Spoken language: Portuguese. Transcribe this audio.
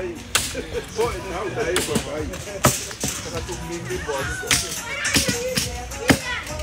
aí. Pô, não, daí, papai. Ela dormindo embora.